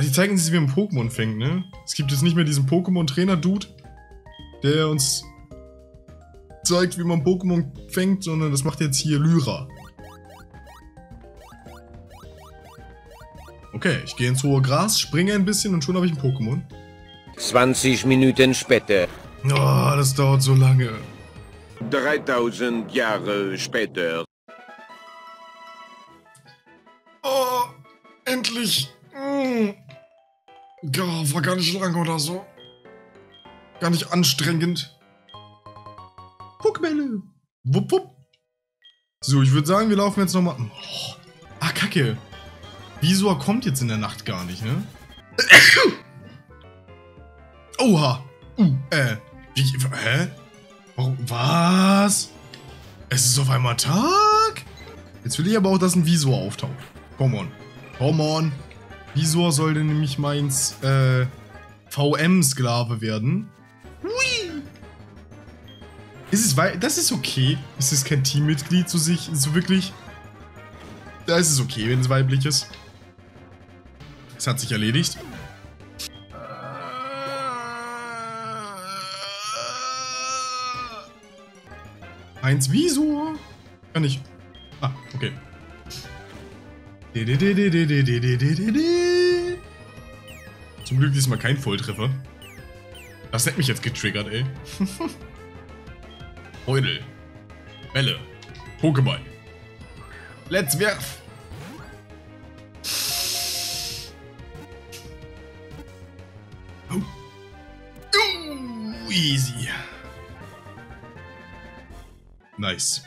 Die zeigen uns, wie man Pokémon fängt, ne? Es gibt jetzt nicht mehr diesen Pokémon-Trainer-Dude, der uns zeigt, wie man Pokémon fängt, sondern das macht jetzt hier Lyra. Okay, ich gehe ins hohe Gras, springe ein bisschen und schon habe ich ein Pokémon. 20 Minuten später. Oh, das dauert so lange. 3000 Jahre später. Oh, endlich. Mm. Ja, war gar nicht lang oder so. Gar nicht anstrengend. Pokémon. Wupp, wupp. So, ich würde sagen, wir laufen jetzt nochmal... Oh. Ah, kacke. Visor kommt jetzt in der Nacht gar nicht, ne? Oha. Uh, äh. Wie, hä? Warum, was? Es ist auf einmal Tag? Jetzt will ich aber auch, dass ein Visor auftaucht. Come on. Come on. Visor soll denn nämlich meins, äh, VM-Sklave werden. Hui. Ist es, weil, das ist okay. Ist es kein Teammitglied so sich, so wirklich? Da ist es okay, wenn es weiblich ist. Es hat sich erledigt. Eins Wieso? Kann ich. Ah, okay. Zum Glück diesmal kein Volltreffer. Das hat mich jetzt getriggert, ey. Heudel. Bälle. Pokéball. Let's werf. Oh. Oh, easy. Nice.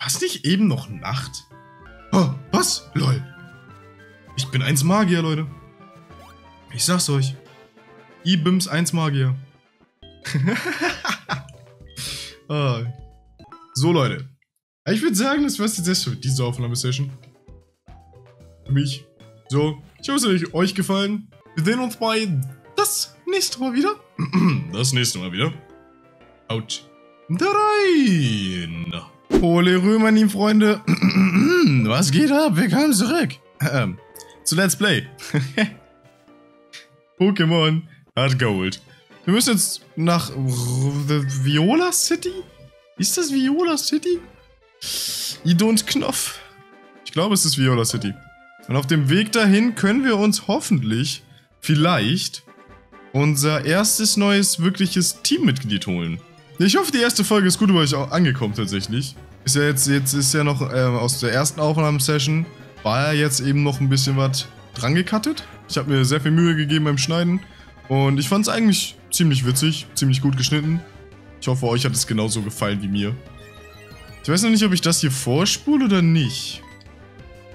Was nicht eben noch Nacht? Oh, was? Lol. Ich bin eins Magier, Leute. Ich sag's euch. Ibims 1 Magier. oh. So, Leute. Ich würde sagen, das war's jetzt für diese Aufnahmesession. Mich. So, ich hoffe, es hat euch gefallen. Wir sehen uns bei das nächste Mal wieder. das nächste Mal wieder. Out. Rein. Ole Römernin, Freunde. Was geht ab? Willkommen zurück. Ähm, zu Let's Play. Pokémon Hard Gold. Wir müssen jetzt nach Viola City? Ist das Viola City? Idons Knopf. Ich glaube, es ist Viola City. Und auf dem Weg dahin können wir uns hoffentlich, vielleicht, unser erstes neues wirkliches Teammitglied holen. Ich hoffe, die erste Folge ist gut über euch angekommen tatsächlich. Ist ja jetzt, jetzt ist ja noch äh, aus der ersten Aufnahmesession, war ja jetzt eben noch ein bisschen was dran gecuttet. Ich habe mir sehr viel Mühe gegeben beim Schneiden. Und ich fand es eigentlich ziemlich witzig, ziemlich gut geschnitten. Ich hoffe, euch hat es genauso gefallen wie mir. Ich weiß noch nicht, ob ich das hier vorspule oder nicht.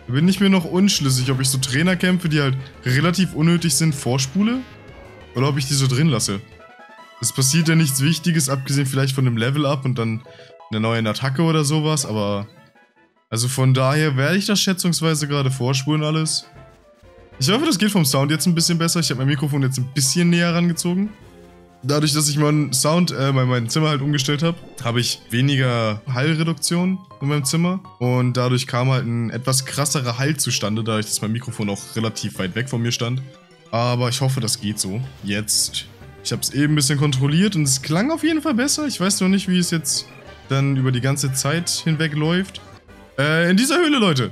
Da bin ich mir noch unschlüssig, ob ich so Trainerkämpfe, die halt relativ unnötig sind, vorspule. Oder ob ich die so drin lasse. Es passiert ja nichts Wichtiges, abgesehen vielleicht von dem Level-Up und dann einer neuen Attacke oder sowas, aber... Also von daher werde ich das schätzungsweise gerade vorspulen alles. Ich hoffe, das geht vom Sound jetzt ein bisschen besser. Ich habe mein Mikrofon jetzt ein bisschen näher rangezogen. Dadurch, dass ich meinen Sound, äh, mein Zimmer halt umgestellt habe, habe ich weniger Hallreduktion in meinem Zimmer. Und dadurch kam halt ein etwas krasserer Hall zustande, dadurch, dass mein Mikrofon auch relativ weit weg von mir stand. Aber ich hoffe, das geht so. Jetzt. Ich habe es eben ein bisschen kontrolliert und es klang auf jeden Fall besser. Ich weiß noch nicht, wie es jetzt dann über die ganze Zeit hinweg läuft. Äh, in dieser Höhle, Leute.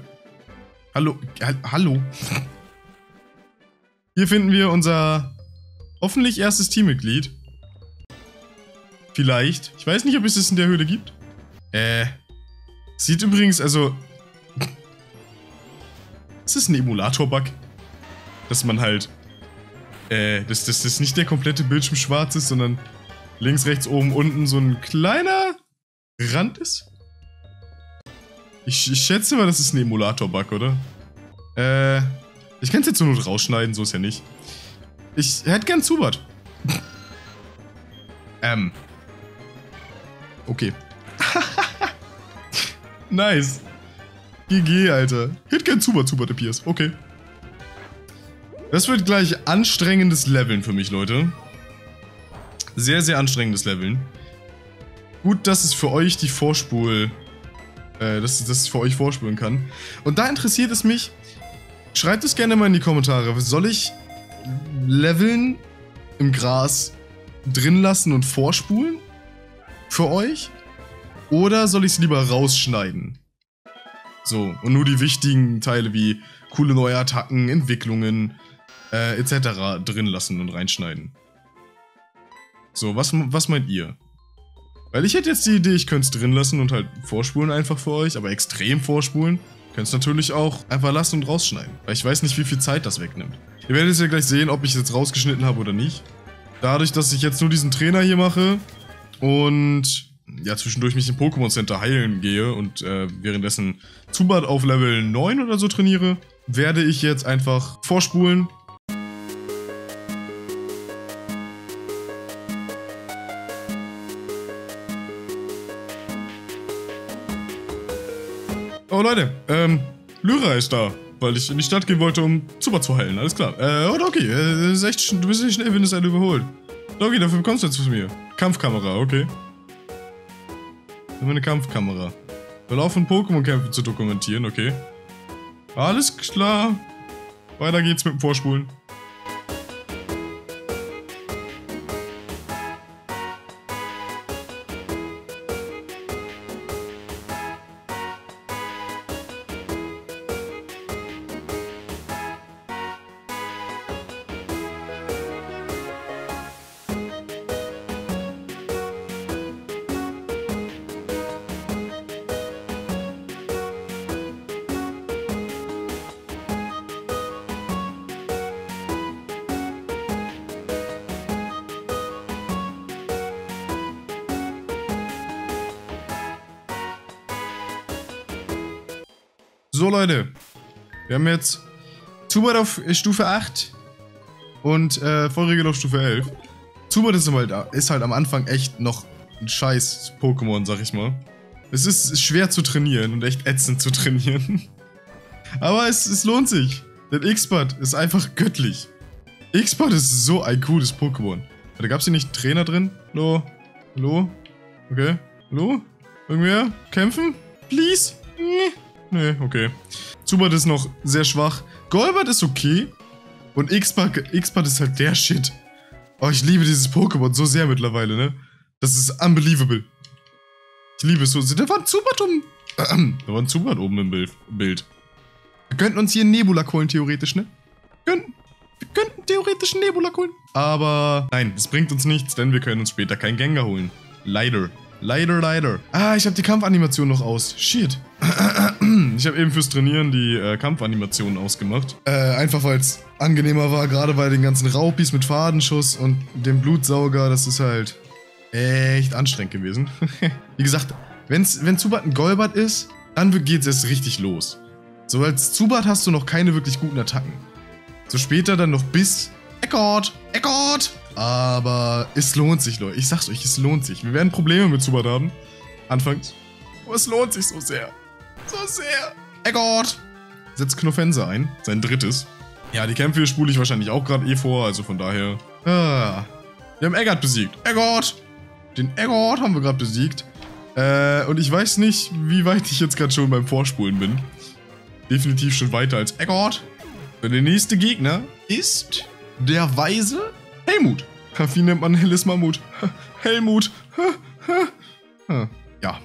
Hallo. Ha hallo. Hier finden wir unser hoffentlich erstes Teammitglied. Vielleicht. Ich weiß nicht, ob es es in der Höhle gibt. Äh. Sieht übrigens, also... ist das ein Emulator-Bug? Dass man halt... Äh, dass, das nicht der komplette Bildschirm schwarz ist, sondern links, rechts, oben, unten so ein kleiner Rand ist? Ich, ich schätze mal, das ist ein Emulator-Bug, oder? Äh... Ich kann es jetzt nur rausschneiden, so ist ja nicht. Ich hätte gern Zubat. ähm. Okay. nice. GG, Alter. Hit kein Zubat, Zubat appears. Okay. Das wird gleich anstrengendes Leveln für mich, Leute. Sehr, sehr anstrengendes Leveln. Gut, dass es für euch die Vorspul... Äh, dass, dass für euch vorspulen kann. Und da interessiert es mich... Schreibt es gerne mal in die Kommentare. Soll ich Leveln im Gras drin lassen und vorspulen? Für euch? Oder soll ich es lieber rausschneiden? So, und nur die wichtigen Teile wie coole neue Attacken, Entwicklungen, äh, etc. drin lassen und reinschneiden. So, was, was meint ihr? Weil ich hätte jetzt die Idee, ich könnte es drin lassen und halt vorspulen einfach für euch, aber extrem vorspulen. Könnt es natürlich auch einfach lassen und rausschneiden. Weil ich weiß nicht, wie viel Zeit das wegnimmt. Ihr werdet es ja gleich sehen, ob ich es jetzt rausgeschnitten habe oder nicht. Dadurch, dass ich jetzt nur diesen Trainer hier mache und ja, zwischendurch mich im Pokémon Center heilen gehe und äh, währenddessen Zubat auf Level 9 oder so trainiere, werde ich jetzt einfach vorspulen. Oh Leute, ähm, Lyra ist da, weil ich in die Stadt gehen wollte, um Zubat zu heilen, alles klar. Äh, oh Doki, äh, du bist nicht schnell, wenn es einen überholt. Doki, dafür bekommst du jetzt von mir. Kampfkamera, okay. Haben wir eine Kampfkamera. Verlauf Pokémon-Kämpfe zu dokumentieren, okay. Alles klar. Weiter geht's mit dem Vorspulen. So, Leute. Wir haben jetzt Zubat auf Stufe 8 und äh, Vollregel auf Stufe 11. Zubat ist halt, ist halt am Anfang echt noch ein scheiß Pokémon, sag ich mal. Es ist schwer zu trainieren und echt ätzend zu trainieren. Aber es, es lohnt sich. Denn X-Bud ist einfach göttlich. X-Bud ist so ein cooles Pokémon. Da gab es hier nicht Trainer drin? Hallo? Hallo? Okay. Hallo? Irgendwer? Kämpfen? Please? Nee. Nee, okay. Zubat ist noch sehr schwach. Golbat ist okay. Und X-Bud ist halt der Shit. Oh, ich liebe dieses Pokémon so sehr mittlerweile, ne? Das ist unbelievable. Ich liebe es so. Da war ein Zubat um... da war ein Zubat oben im Bild. Wir könnten uns hier einen Nebula holen, theoretisch, ne? Könnten. Wir könnten theoretisch einen Nebula holen. Aber nein, das bringt uns nichts, denn wir können uns später keinen Gengar holen. Leider. Leider, leider. Ah, ich habe die Kampfanimation noch aus. Shit. Ich habe eben fürs Trainieren die äh, Kampfanimationen ausgemacht. Äh, einfach weil es angenehmer war, gerade bei den ganzen Raupis mit Fadenschuss und dem Blutsauger. Das ist halt echt anstrengend gewesen. Wie gesagt, wenn's, wenn Zubat ein Golbat ist, dann geht's erst richtig los. So als Zubat hast du noch keine wirklich guten Attacken. So später dann noch bis Eckort, Eckort. Aber es lohnt sich, Leute. Ich sag's euch, es lohnt sich. Wir werden Probleme mit Zubat haben. Anfangs. Aber es lohnt sich so sehr. So sehr. Eggort. Setzt Knofense ein. Sein drittes. Ja, die Kämpfe spule ich wahrscheinlich auch gerade eh vor, also von daher. Ah. Wir haben Eggert besiegt. Eggort. Den Eggort haben wir gerade besiegt. Äh, und ich weiß nicht, wie weit ich jetzt gerade schon beim Vorspulen bin. Definitiv schon weiter als Eggort. Und der nächste Gegner ist der weise Helmut. Wie nennt man Helles Mammut? Helmut. Ja.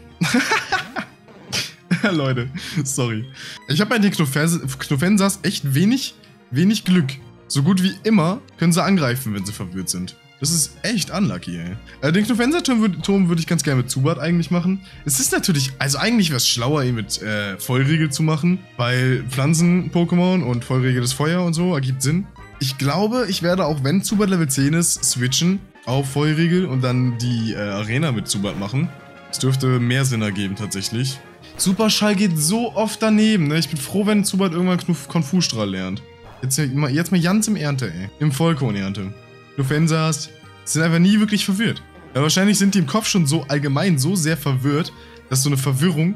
Leute, sorry. Ich habe bei den Knofensas echt wenig, wenig Glück. So gut wie immer können sie angreifen, wenn sie verwirrt sind. Das ist echt unlucky, ey. Äh, den Knofenser-Turm würde würd ich ganz gerne mit Zubat eigentlich machen. Es ist natürlich, also eigentlich wäre es schlauer, ihn mit äh, Vollregel zu machen, weil Pflanzen-Pokémon und Vollregel des Feuer und so ergibt Sinn. Ich glaube, ich werde auch, wenn Zubat Level 10 ist, switchen auf Vollregel und dann die äh, Arena mit Zubat machen. Es dürfte mehr Sinn ergeben tatsächlich. Superschall geht so oft daneben, ne? Ich bin froh, wenn Zubat irgendwann Konfustrahl lernt. Jetzt, jetzt mal ganz im Ernte, ey. Im Vollkorn-Ernte. Knuffensas sind einfach nie wirklich verwirrt. Ja, wahrscheinlich sind die im Kopf schon so allgemein so sehr verwirrt, dass so eine Verwirrung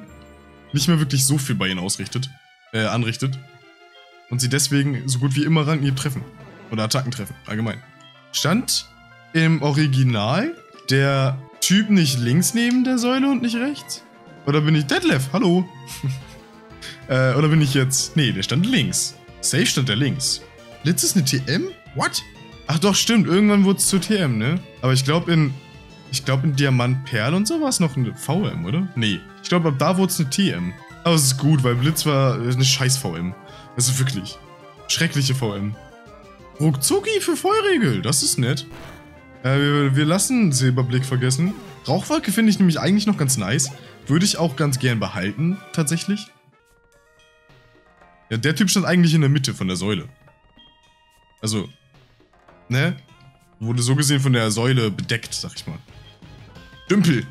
nicht mehr wirklich so viel bei ihnen ausrichtet, äh, anrichtet. Und sie deswegen so gut wie immer Ranghieb treffen. Oder Attacken treffen, allgemein. Stand im Original der Typ nicht links neben der Säule und nicht rechts? Oder bin ich Detlef? Hallo? äh, oder bin ich jetzt... Nee, der stand links. Safe stand der links. Blitz ist eine TM? What? Ach doch, stimmt. Irgendwann wurde es zu TM, ne? Aber ich glaube in... Ich glaube in Diamant Perl und so war es noch eine VM, oder? Nee. Ich glaube ab da wurde es eine TM. Aber es ist gut, weil Blitz war eine scheiß VM. Also wirklich. Schreckliche VM. Ruckzucki für Vollregel. Das ist nett. Äh, wir, wir lassen Silberblick vergessen. Rauchwolke finde ich nämlich eigentlich noch ganz nice. Würde ich auch ganz gern behalten, tatsächlich. Ja, der Typ stand eigentlich in der Mitte von der Säule. Also, ne? Wurde so gesehen von der Säule bedeckt, sag ich mal. Dümpel.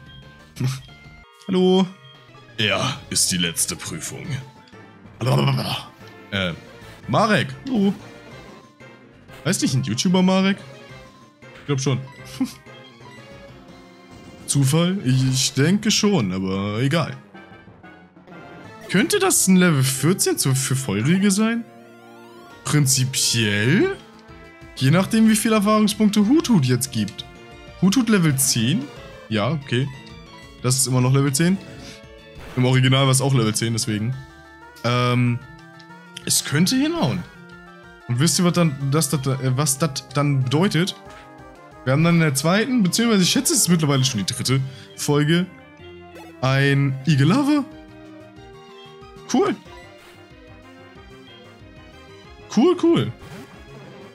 Hallo. Er ist die letzte Prüfung. Äh, Marek. Hallo. Heißt nicht ein YouTuber Marek? Ich glaube schon. Zufall? Ich denke schon, aber egal. Könnte das ein Level 14 für Vollriege sein? Prinzipiell? Je nachdem, wie viele Erfahrungspunkte Hutut jetzt gibt. Hutut Level 10? Ja, okay. Das ist immer noch Level 10. Im Original war es auch Level 10, deswegen. Ähm, es könnte hinhauen. Und wisst ihr, was, dann, das, das, äh, was das dann bedeutet? Wir haben dann in der zweiten, beziehungsweise ich schätze, es ist mittlerweile schon die dritte Folge, ein Lover. Cool. Cool, cool.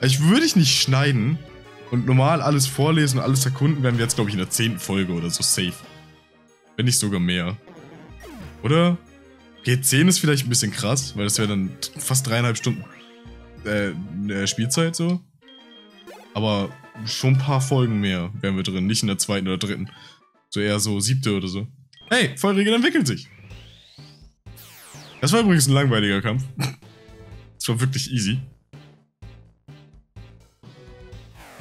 Ich würde ich nicht schneiden und normal alles vorlesen und alles erkunden, werden wir jetzt, glaube ich, in der zehnten Folge oder so safe. Wenn nicht sogar mehr. Oder? G10 ist vielleicht ein bisschen krass, weil das wäre dann fast dreieinhalb Stunden äh, äh, Spielzeit so. Aber schon ein paar Folgen mehr wären wir drin, nicht in der zweiten oder dritten. So eher so siebte oder so. Hey, Feuerregel entwickelt sich. Das war übrigens ein langweiliger Kampf. Das war wirklich easy.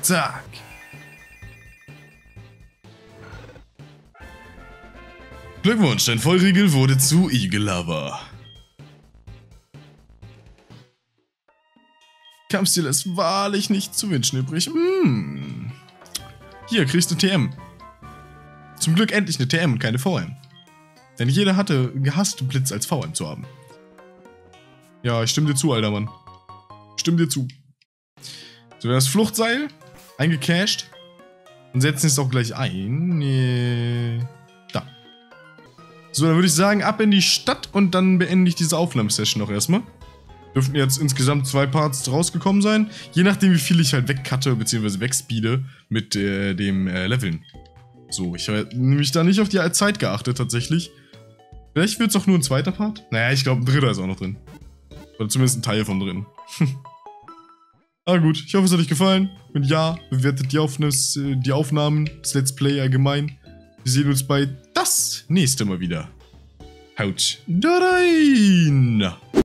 Zack. Glückwunsch, dein Vollriegel wurde zu Eagle Lover. Kampfstil ist wahrlich nicht zu wünschen übrig. Hm. Hier, kriegst du TM. Zum Glück endlich eine TM und keine VM. Denn jeder hatte gehasst, Blitz als VM zu haben. Ja, ich stimme dir zu, alter Mann. Stimme dir zu. So, wir haben das Fluchtseil eingecached. Und setzen es auch gleich ein. Nee. So, dann würde ich sagen, ab in die Stadt und dann beende ich diese Aufnahmesession noch erstmal. Dürften jetzt insgesamt zwei Parts rausgekommen sein. Je nachdem, wie viel ich halt wegcutte bzw. wegspeede mit äh, dem äh, Leveln. So, ich habe nämlich da nicht auf die Zeit geachtet tatsächlich. Vielleicht wird es auch nur ein zweiter Part. Naja, ich glaube, ein dritter ist auch noch drin. Oder zumindest ein Teil von drin. Aber gut, ich hoffe, es hat euch gefallen. Wenn ja, bewertet die, Aufnahmes, äh, die Aufnahmen, das Let's Play allgemein. Wir sehen uns bei das nächste Mal wieder. Haut da rein!